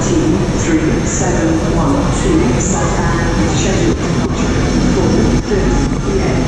3712 southbound scheduled departure for 4:30 p.m.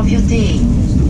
of your day.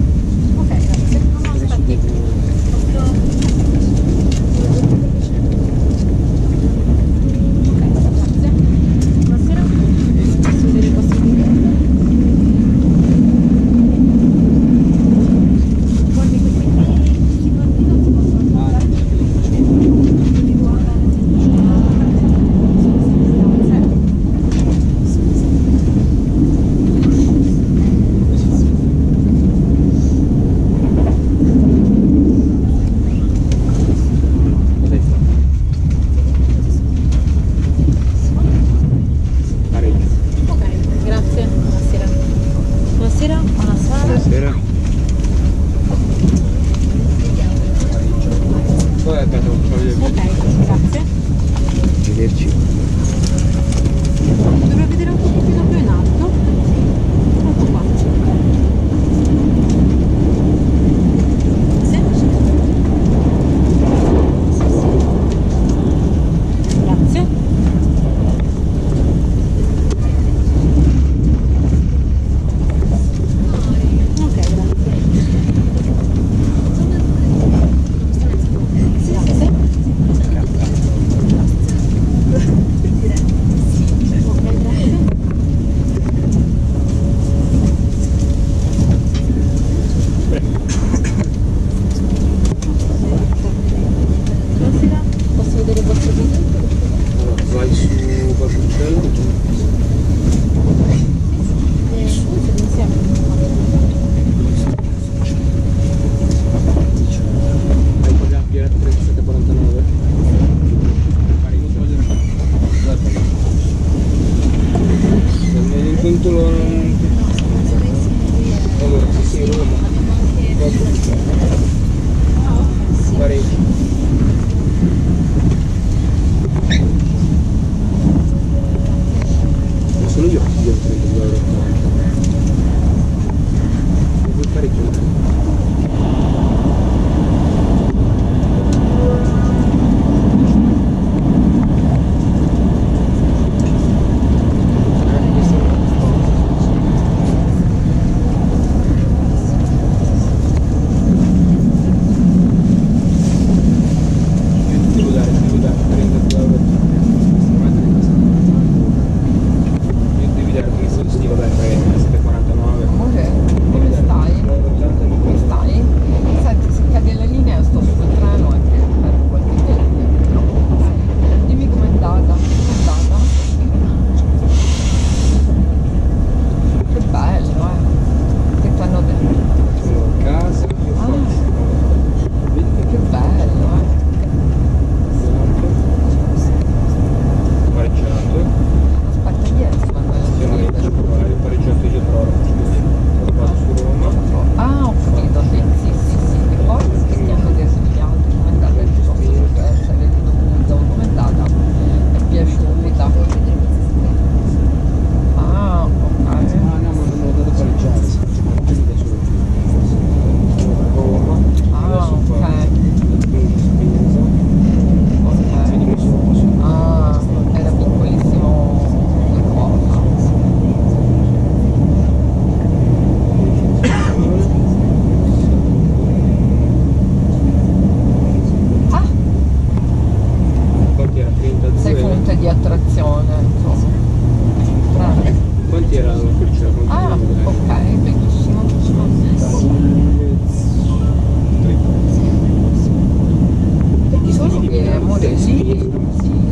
eh, si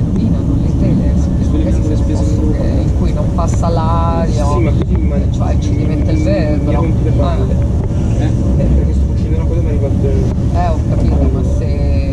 rovinano le tele eh, eh, in cui non passa l'aria, eh, cioè ci diventa il verde. Eh, perché sto cucinando cosa mi arriva il Eh, ho capito, ma se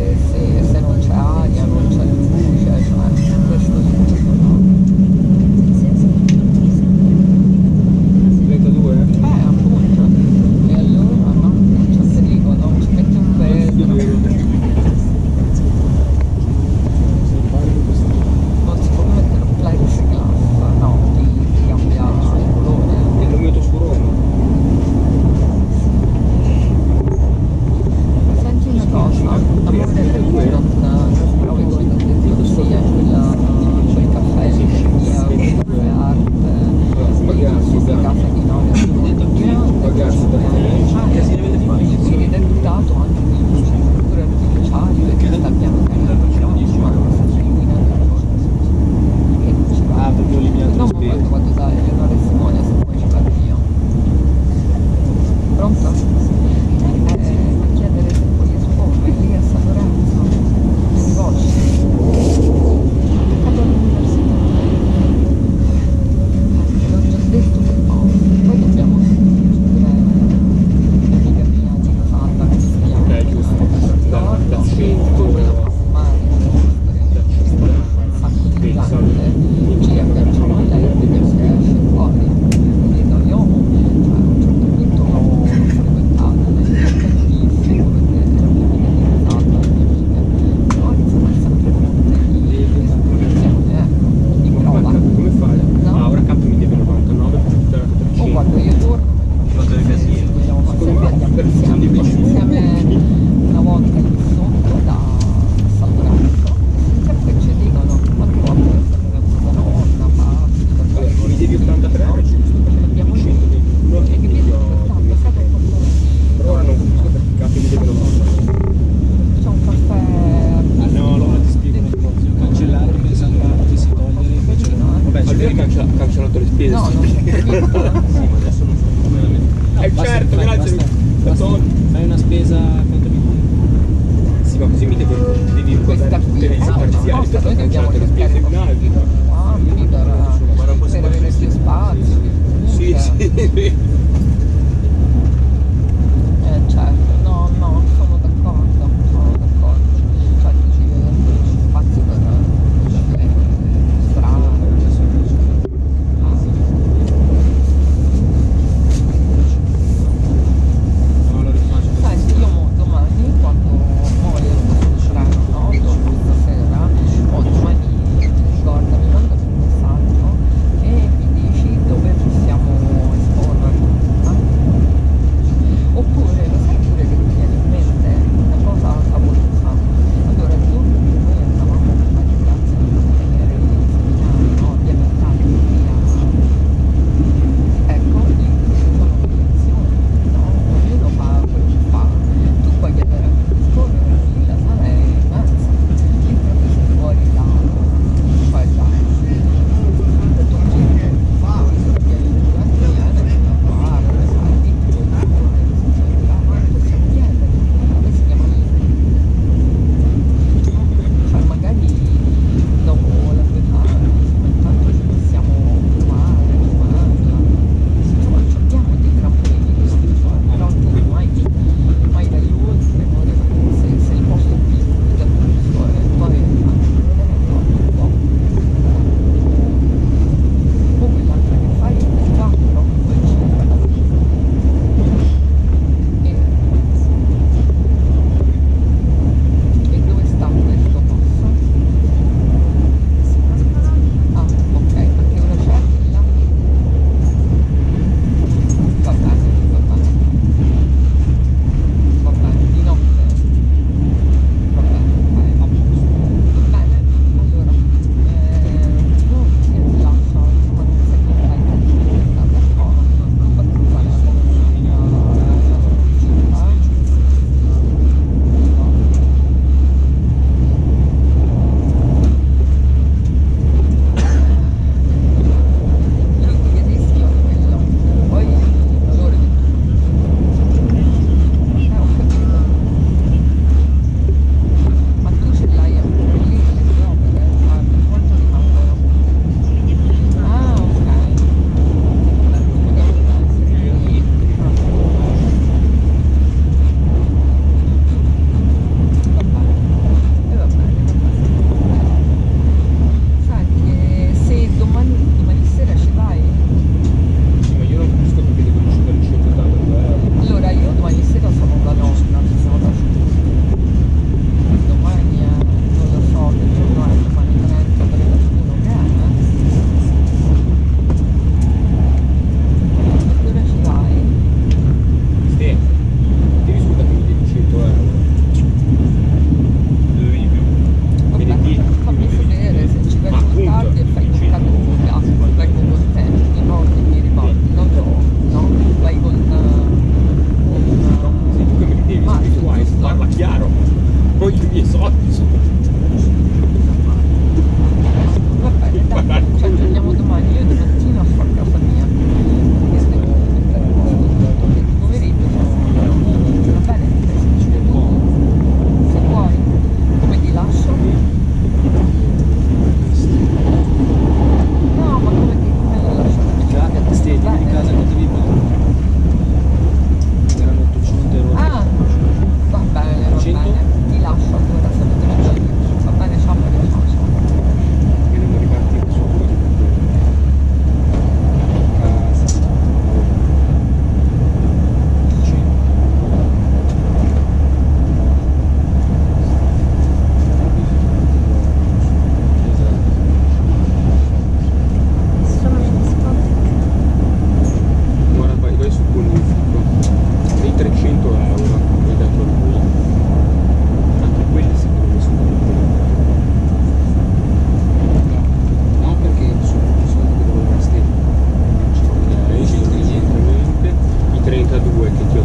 inte hade work at your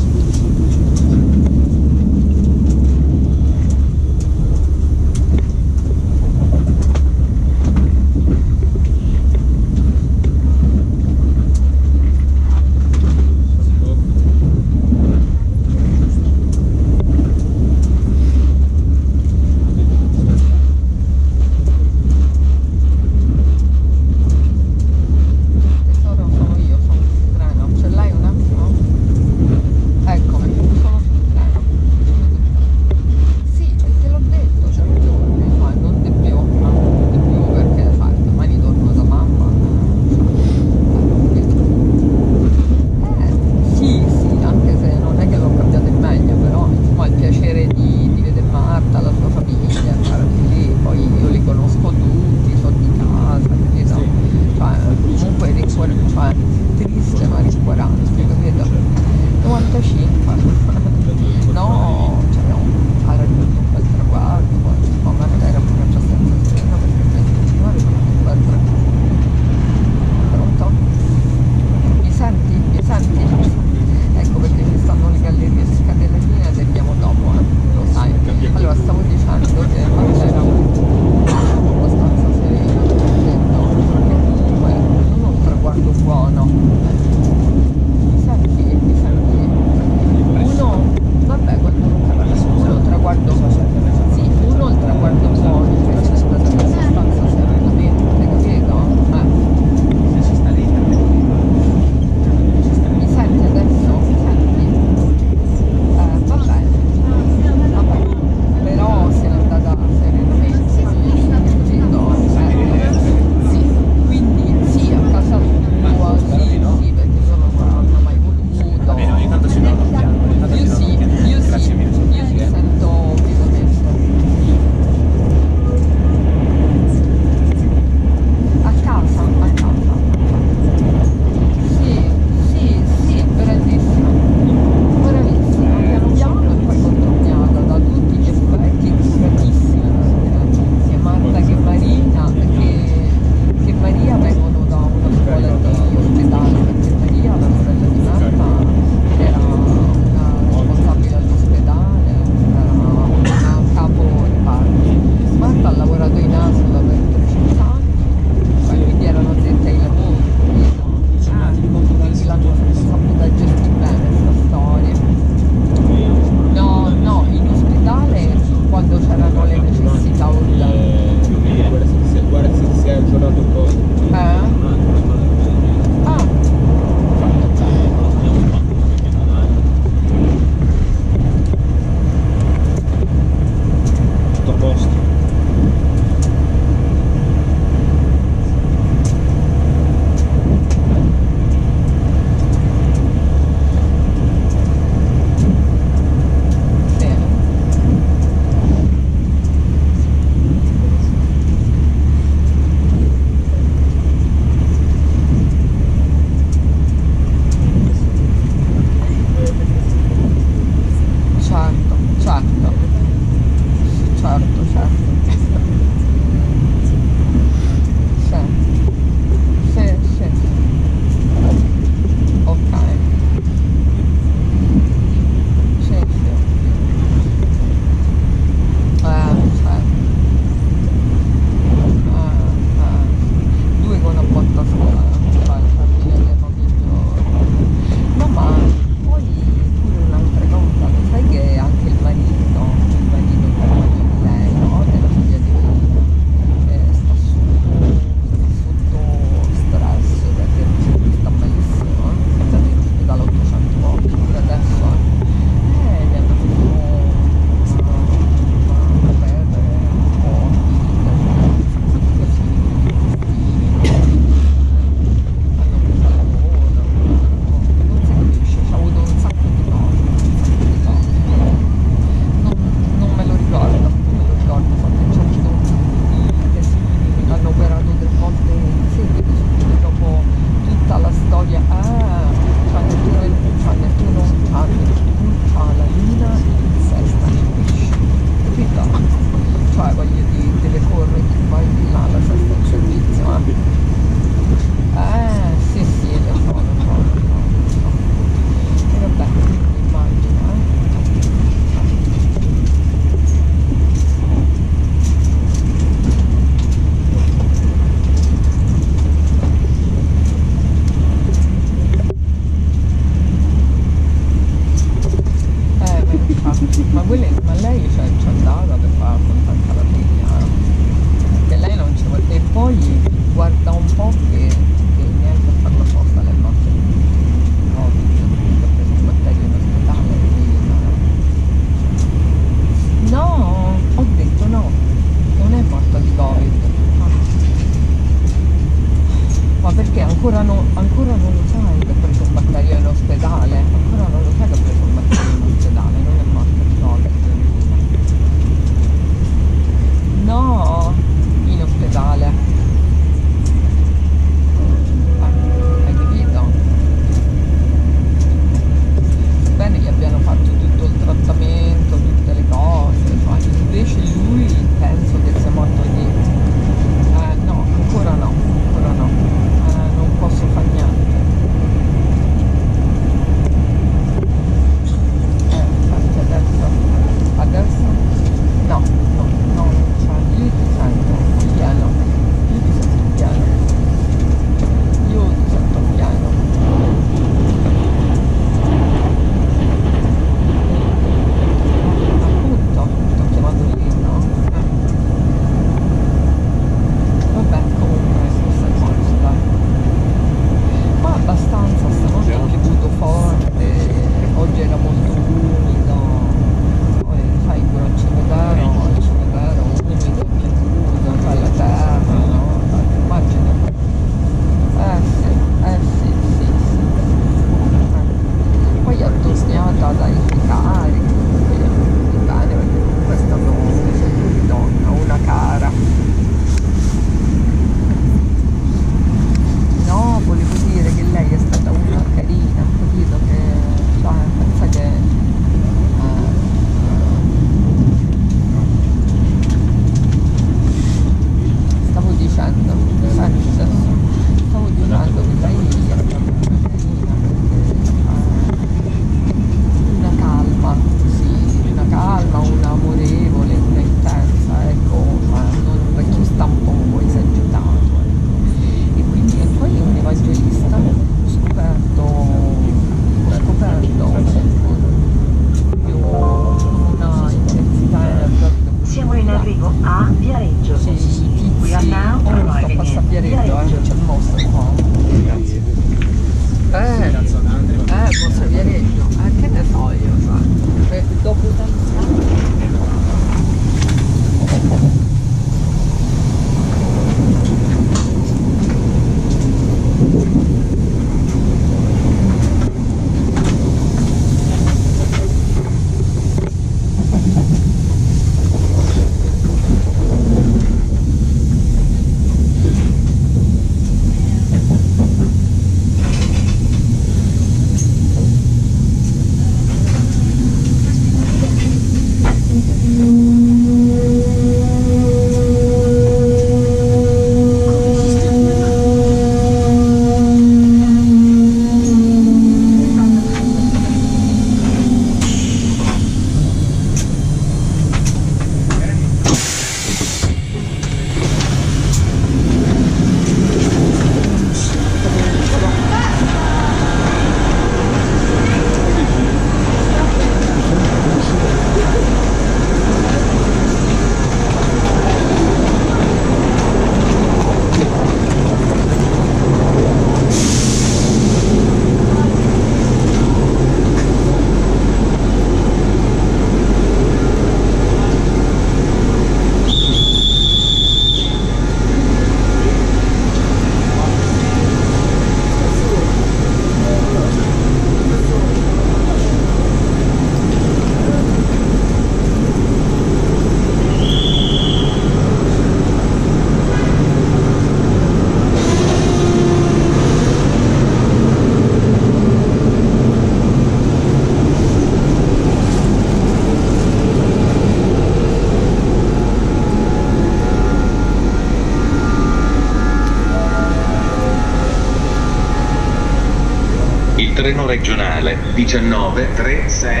treno regionale. 19362